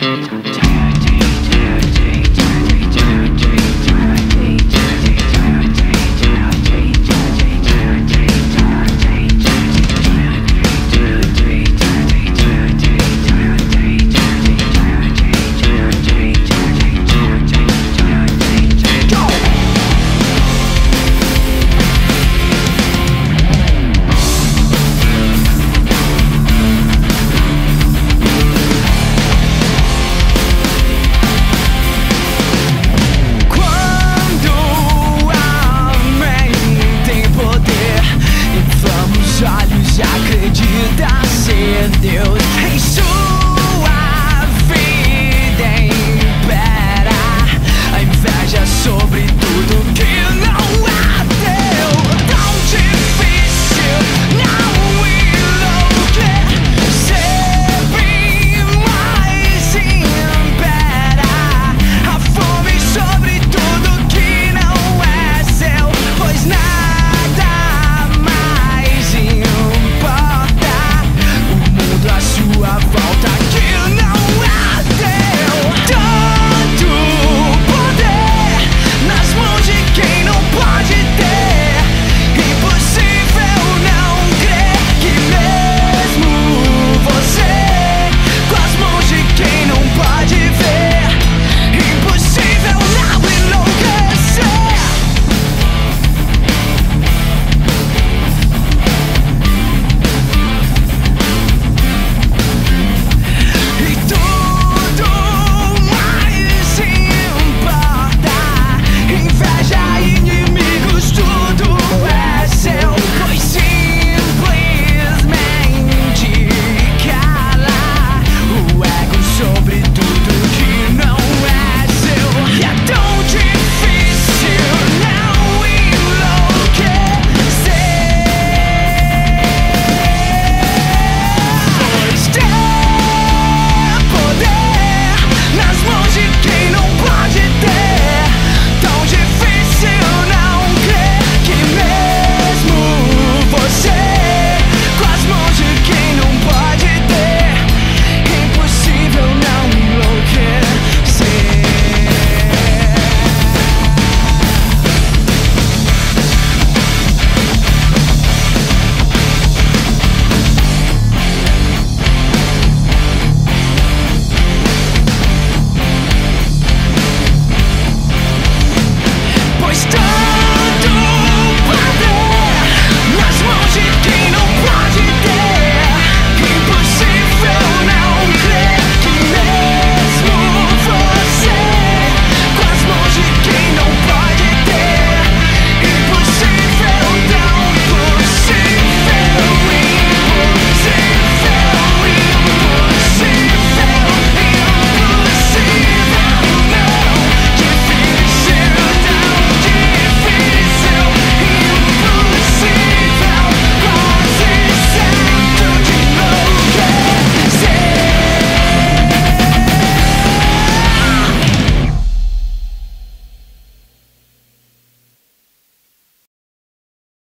Mm-hmm.